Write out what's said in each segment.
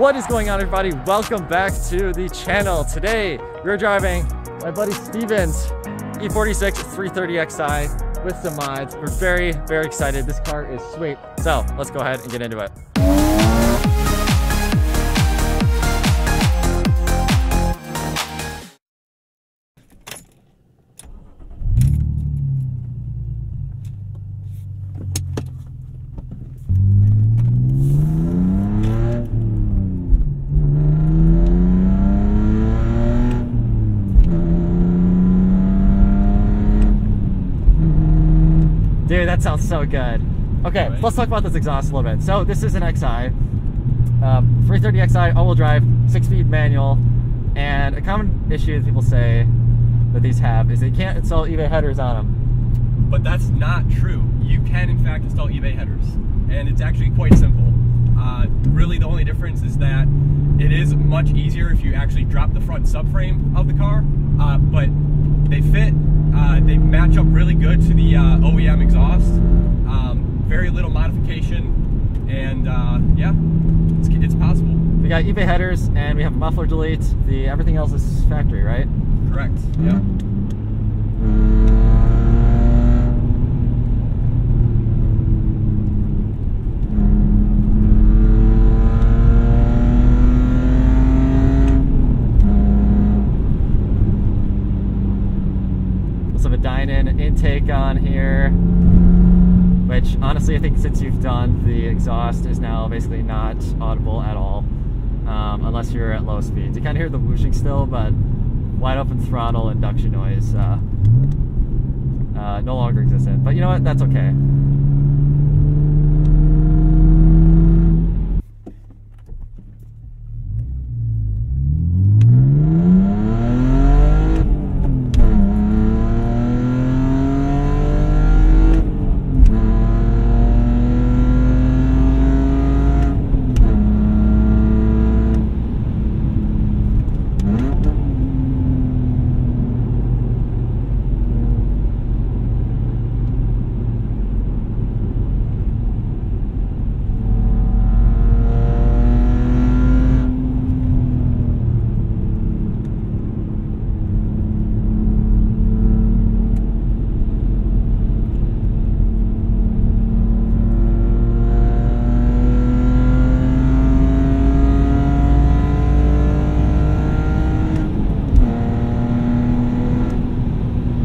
What is going on everybody? Welcome back to the channel. Today we're driving my buddy Steven's E46 330xi with some mods. We're very, very excited. This car is sweet. So let's go ahead and get into it. That sounds so good. Okay, Right. let's talk about this exhaust a little bit. So this is an XI, um, 330xi all-wheel drive, six-speed manual, and a common issue that people say that these have is they can't install eBay headers on them. But that's not true. You can, in fact, install eBay headers, and it's actually quite simple. Uh, really, the only difference is that it is much easier if you actually drop the front subframe of the car, uh, but they fit, uh, they match up really good to the uh, OEM exhaust. Um, very little modification, and uh, yeah, it's, it's possible. We got eBay headers and we have muffler delete. The everything else is factory, right? Correct. Yeah. Let's have a Dinan intake on here. Honestly, I think since you've done the exhaust is now basically not audible at all, um, unless you're at low speeds. You kind of hear the whooshing still, but wide open throttle induction noise uh, uh, no longer existent. But you know what? That's okay.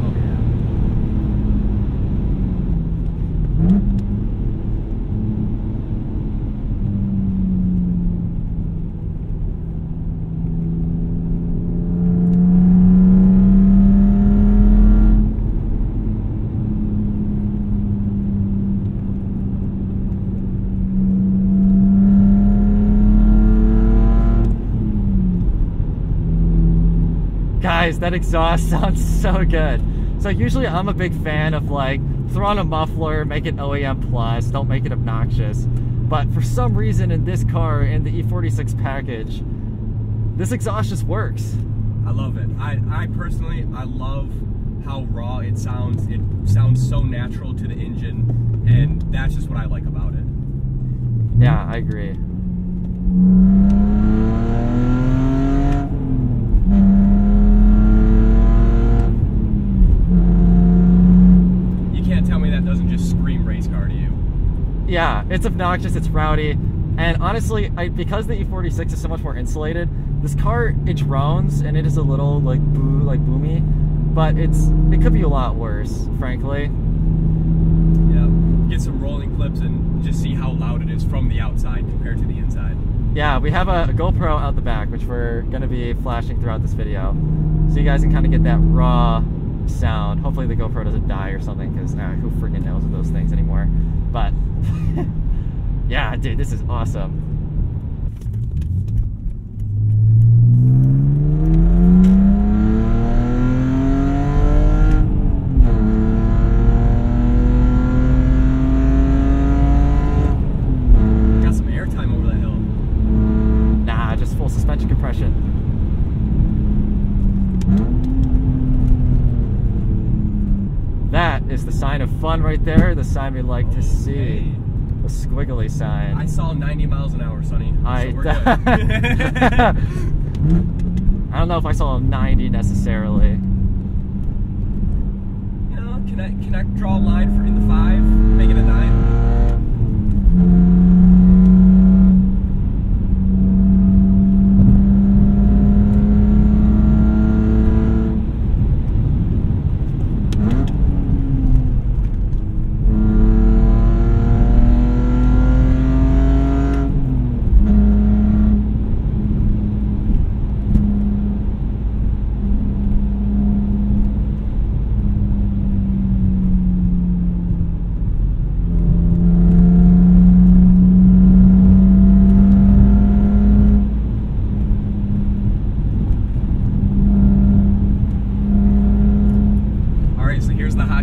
Oh yeah. Guys, that exhaust sounds so good. So usually I'm a big fan of like throw on a muffler, make it OEM plus, don't make it obnoxious. But for some reason in this car, in the E46 package, this exhaust just works. I love it. I, I personally, I love how raw it sounds. It sounds so natural to the engine, and that's just what I like about it. Yeah, I agree. You can't tell me that doesn't just scream race car to you. Yeah, it's obnoxious, it's rowdy, and honestly, I, because the E46 is so much more insulated, this car it drones and it is a little like boo, like boomy, but it's it could be a lot worse, frankly. Yeah. Get some rolling clips and just see how loud it is from the outside compared to the inside. Yeah, we have a, a GoPro out the back, which we're gonna be flashing throughout this video, so you guys can kind of get that raw sound. Hopefully, the GoPro doesn't die or something, because who freaking knows with those things anymore? But yeah, dude, this is awesome. Got some airtime over that hill. Nah, just full suspension compression. That is the sign of fun right there, the sign we like to see. Okay. the squiggly sign. I saw 90 miles an hour, Sonny. I so I don't know if I saw a 90 necessarily. you know, can I can I draw a line for in the five, make it a nine?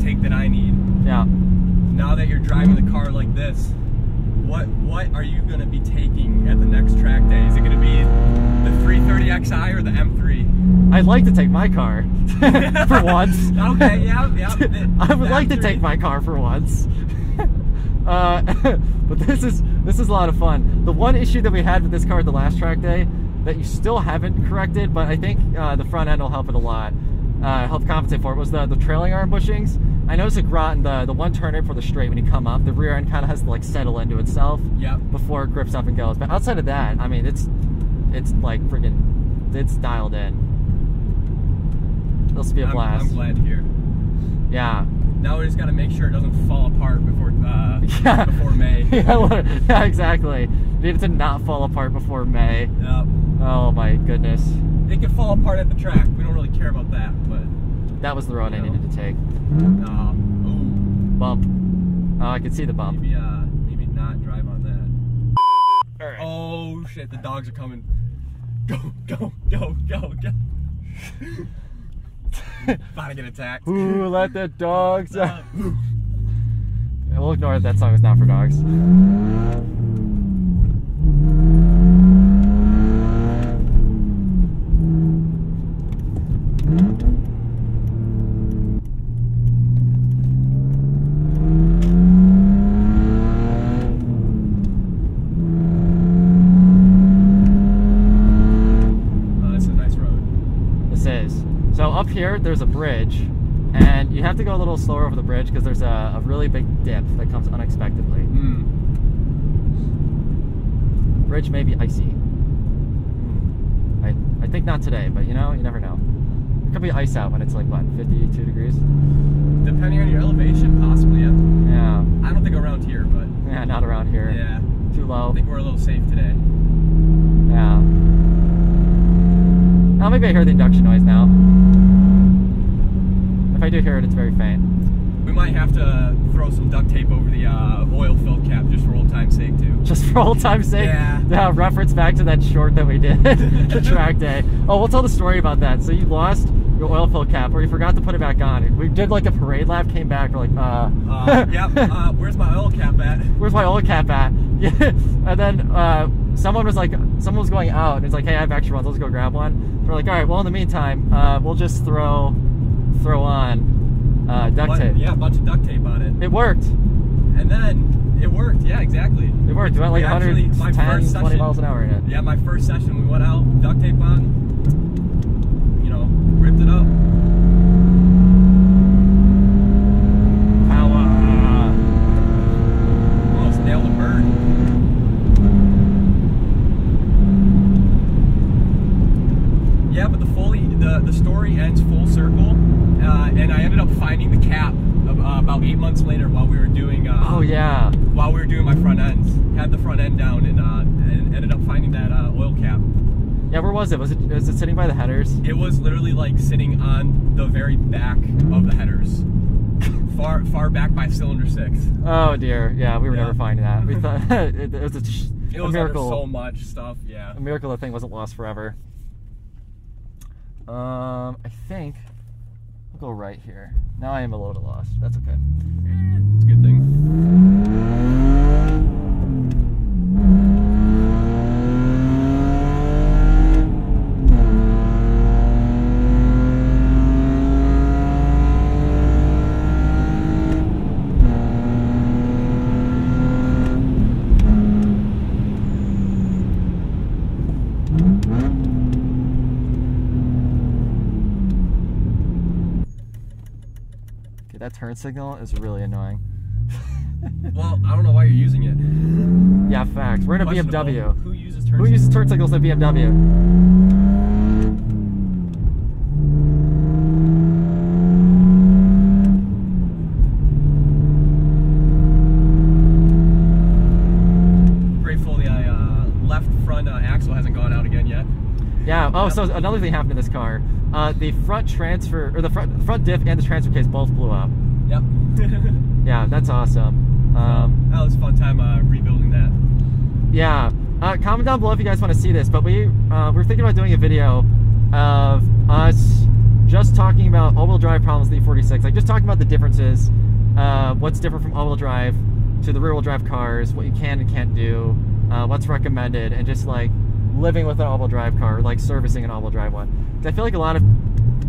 Take that I need. Yeah. Now that you're driving the car like this, what what are you gonna be taking at the next track day? Is it gonna be the 330xi or the M3? I'd like to take my car for once. Okay, yeah, yeah. the- I would like to M3. take my car for once. uh, but this is this is a lot of fun. The one issue that we had with this car at the last track day that you still haven't corrected, but I think uh, the front end will help it a lot. Uh, help compensate for it was the the trailing arm bushings. I noticed a grot in the the one turn in for the straight when you come up. The rear end kind of has to like settle into itself Yep. before it grips up and goes. But outside of that, I mean, it's it's like freaking it's dialed in. It'll be a I'm, blast. I'm glad to hear. Yeah. Now we just gotta make sure it doesn't fall apart before uh, Yeah. before May. yeah, yeah, exactly. Need it to not fall apart before May. Yep. Oh my goodness. It could fall apart at the track. We don't really care about that, but That was the road I No. needed to take. uh, ooh, Bump. Oh, I can see the bump. maybe uh, maybe not drive on that. Alright. Oh shit, the dogs are coming. Go, go, go, go, go. About to get attacked. Ooh, let the dogs out. We'll ignore it. That song is not for dogs. oh, that's a nice road. This is. So up here, there's a bridge, and you have to go a little slower over the bridge because there's a, a really big dip that comes unexpectedly. Mm. Bridge may be icy. I, I think not today, but you know, you never know. It could be ice out when it's like, what, 52 degrees? Depending on your elevation, possibly. Yeah. Yeah. I don't think around here, but Yeah, not around here. yeah, Too low. I think we're a little safe today. Yeah. Oh, maybe I hear the induction noise now. I do hear it, it's very faint. We might have to throw some duct tape over the uh, oil filled cap just for old time's sake too. Just for old time's sake, Yeah. reference back to that short that we did, the track day. Oh, we'll tell the story about that. So you lost your oil fill cap, or you forgot to put it back on. We did like a parade lap, came back, we're like, uh, Uh, yep. Uh, where's my oil cap at? where's my oil cap at? Yeah. And then uh, someone was like, someone was going out, and it's like, hey, I have extra ones. Let's go grab one. we're like, all right. Well, in the meantime, uh, we'll just throw, throw on uh, duct But- tape. Yeah, a bunch of duct tape on it. It worked. And then it worked. Yeah, exactly. It worked. We went like We my 110, first 20 session- miles an hour in it. Yeah, my first session, we went out, duct tape on, you know, ripped it up. Power. Almost nailed a bird. Yeah, but the fully the the story ends full circle, uh, and I ended up finding the cap uh, about eight months later while we were doing. Uh, Oh yeah. While we were doing my front ends, had the front end down and, uh, and ended up finding that uh, oil cap. Yeah, where was it? Was it was it sitting by the headers? It was literally like sitting on the very back of the headers, far far back by cylinder six. Oh dear. Yeah, we were Yeah. never finding that. We thought it, it was a, It a miracle. so much stuff. Yeah. a miracle the thing wasn't lost forever. Um, I think Go right here. Now I am a little lost. That's okay. Eh, it's a good thing. That turn signal is really annoying. Well, I don't know why you're using it. Yeah, facts. We're in a BMW. Who uses turn Who uses turn signals in a BMW? Grateful the uh, left front uh, axle hasn't gone out again yet. Yeah. Oh, so another thing happened to this car. Uh, the front transfer, or the front front diff and the transfer case both blew up. Yep. Yeah, that's awesome. Um, that was a fun time uh, rebuilding that. yeah. Uh, comment down below if you guys want to see this. But we uh, we're thinking about doing a video of us just talking about all-wheel drive problems with the E46, like just talking about the differences, uh, what's different from all-wheel drive to the rear-wheel drive cars, what you can and can't do, uh, what's recommended, and just like living with an all-wheel drive car, like servicing an all-wheel drive one. I feel like a lot of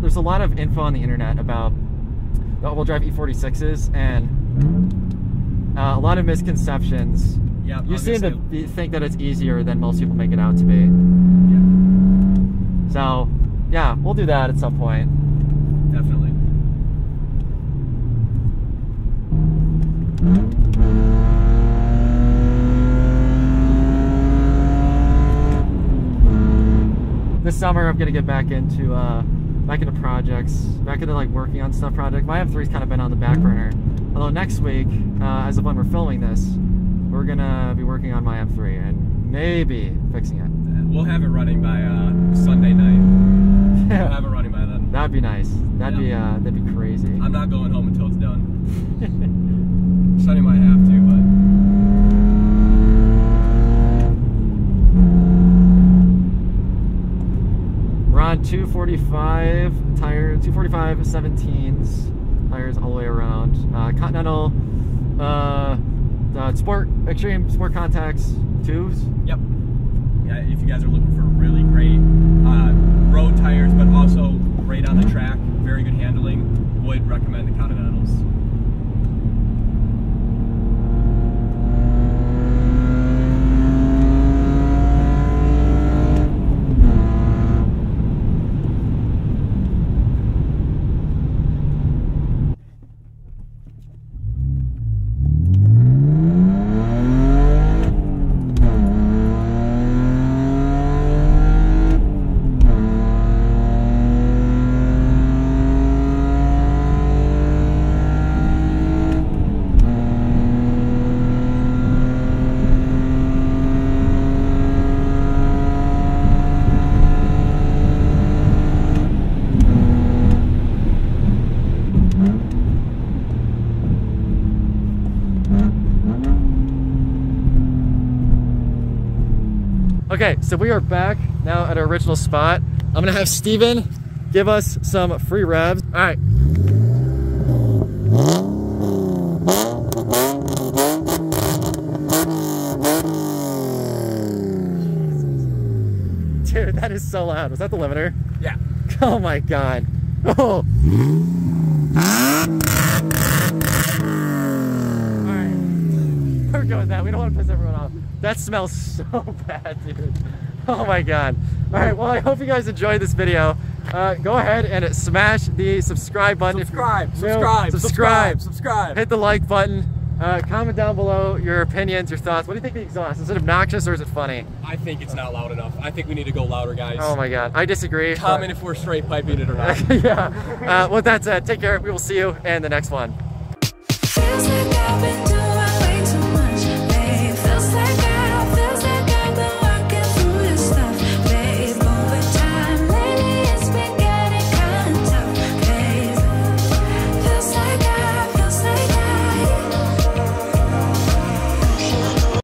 there's a lot of info on the internet about the all-wheel drive E46s and uh, a lot of misconceptions. Yep. You seem to be, think that it's easier than most people make it out to be. Yeah, So, yeah, we'll do that at some point. This summer, I'm gonna get back into uh, back into projects, back into like working on stuff project. My M3's kind of been on the back burner. Although next week, uh, as of when we're filming this, we're gonna be working on my M3 and maybe fixing it. We'll have it running by uh, Sunday night. We'll have it running by then. That'd be nice. That'd be uh, that'd be crazy. I'm not going home until it's done. Sunny might have to, but We're on 245 tire, 245 17s tires all the way around. Uh, Continental, uh, uh, Sport Extreme Sport Contacts twos. yep. Yeah, if you guys are looking for really great uh, road tires, but also great on the track, very good handling, would recommend the Continentals. Okay, so we are back now at our original spot. I'm gonna have Steven give us some free revs. All right. Dude, that is so loud. Was that the limiter? Yeah. Oh my god. Oh. Alright. We're going with that. We don't want to piss everyone off. That smells so bad, dude. Oh my god. Alright, well I hope you guys enjoyed this video. Uh, go ahead and smash the subscribe button. if Subscribe, new. subscribe, subscribe, subscribe. Hit the like button. Uh, comment down below your opinions, your thoughts. What do you think of the exhaust? Is it obnoxious or is it funny? I think it's not loud enough. I think we need to go louder, guys. Oh my god. I disagree. but- Comment if we're straight piping it or not. yeah. Uh, with that said, take care. We will see you in the next one.